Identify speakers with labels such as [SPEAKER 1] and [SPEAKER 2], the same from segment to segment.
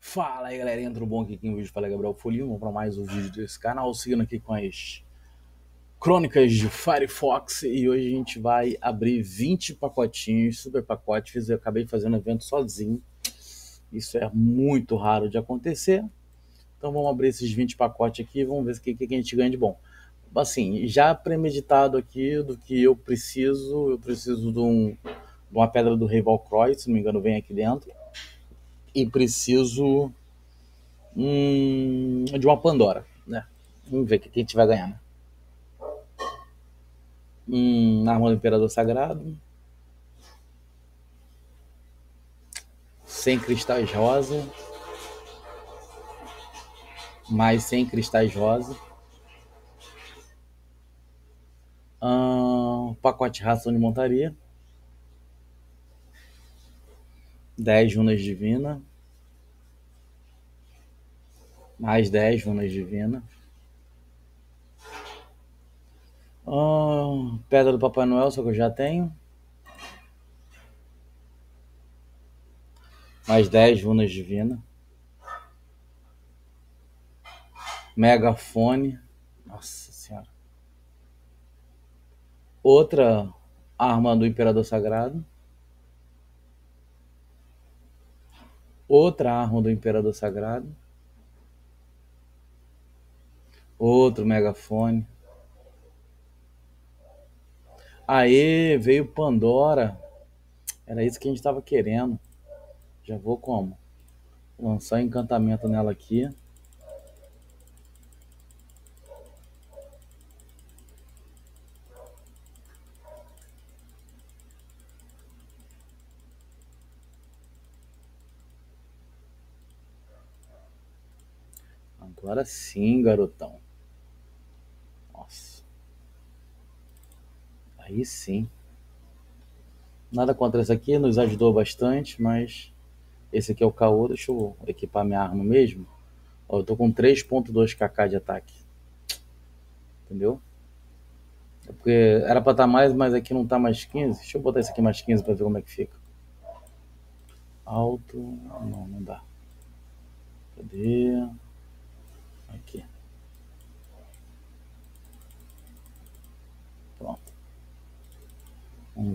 [SPEAKER 1] Fala aí galerinha, tudo bom? Aqui quem vídeo fala é Gabriel Folinho, vamos para mais um vídeo desse canal, seguindo aqui com as crônicas de Firefox. E hoje a gente vai abrir 20 pacotinhos, super pacotes, eu acabei fazendo evento sozinho, isso é muito raro de acontecer, então vamos abrir esses 20 pacotes aqui. Vamos ver o que, que a gente ganha de bom. Assim, já premeditado aqui do que eu preciso, eu preciso de, um, de uma pedra do Rei Valcroy, se não me engano vem aqui dentro, e preciso hum, de uma Pandora, né? Vamos ver o que a gente vai ganhar, né? Hum, arma do Imperador Sagrado. Sem cristais rosa. Mais sem cristais rosa. Hum, pacote ração de montaria. 10 runas divina. Mais 10 runas divina. Ah, pedra do Papai Noel, só que eu já tenho. Mais 10 runas divina. Megafone. Nossa senhora. Outra arma do Imperador Sagrado. Outra arma do Imperador Sagrado. Outro megafone. Aê, veio Pandora. Era isso que a gente estava querendo. Já vou como? Lançar encantamento nela aqui. Agora sim, garotão. Aí sim. Nada contra esse aqui, nos ajudou bastante, mas esse aqui é o KO. Deixa eu equipar minha arma mesmo. Ó, eu tô com 3.2 kk de ataque. Entendeu? É porque era pra estar tá mais, mas aqui não tá mais 15. Deixa eu botar esse aqui mais 15 pra ver como é que fica. Alto. Não, não dá. Cadê? Aqui.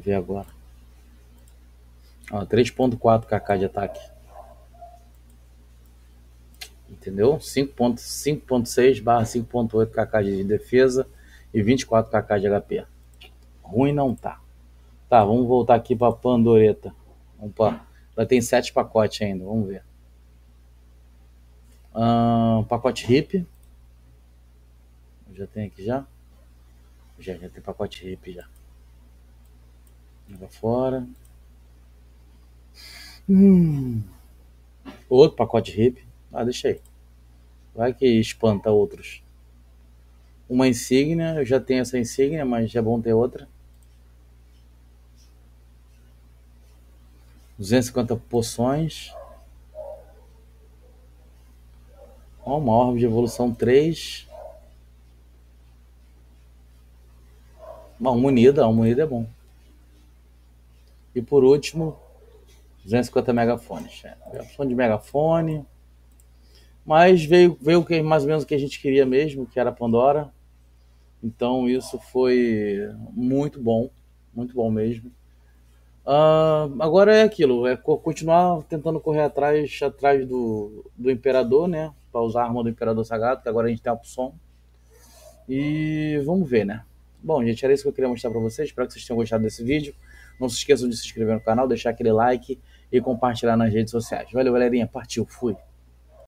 [SPEAKER 1] Ver agora. 3.4 kk de ataque. Entendeu? 5.6 barra 5.8 kk de defesa e 24 kk de HP. Ruim não tá. Tá, vamos voltar aqui para Pandoreta. Opa, ela tem 7 pacotes ainda, vamos ver. Uh, pacote hip. Já tem aqui já? Já, já tem pacote hip já. Joga fora. Hum. Outro pacote hip. Ah, deixa aí. Vai que espanta outros. Uma insígnia, eu já tenho essa insígnia, mas é bom ter outra. 250 poções. Ó, uma orbe de evolução 3. Uma unida, uma unida é bom. E por último, 250 megafones. É, de megafone. Mas veio, veio que, mais ou menos o que a gente queria mesmo, que era a Pandora. Então isso foi muito bom, muito bom mesmo. Uh, agora é aquilo, é continuar tentando correr atrás, atrás do, do Imperador, né? Para usar a arma do Imperador Sagrado, que agora a gente tem a opção. E vamos ver, né? Bom, gente, era isso que eu queria mostrar para vocês. Espero que vocês tenham gostado desse vídeo. Não se esqueçam de se inscrever no canal, deixar aquele like e compartilhar nas redes sociais. Valeu, galerinha. Partiu. Fui.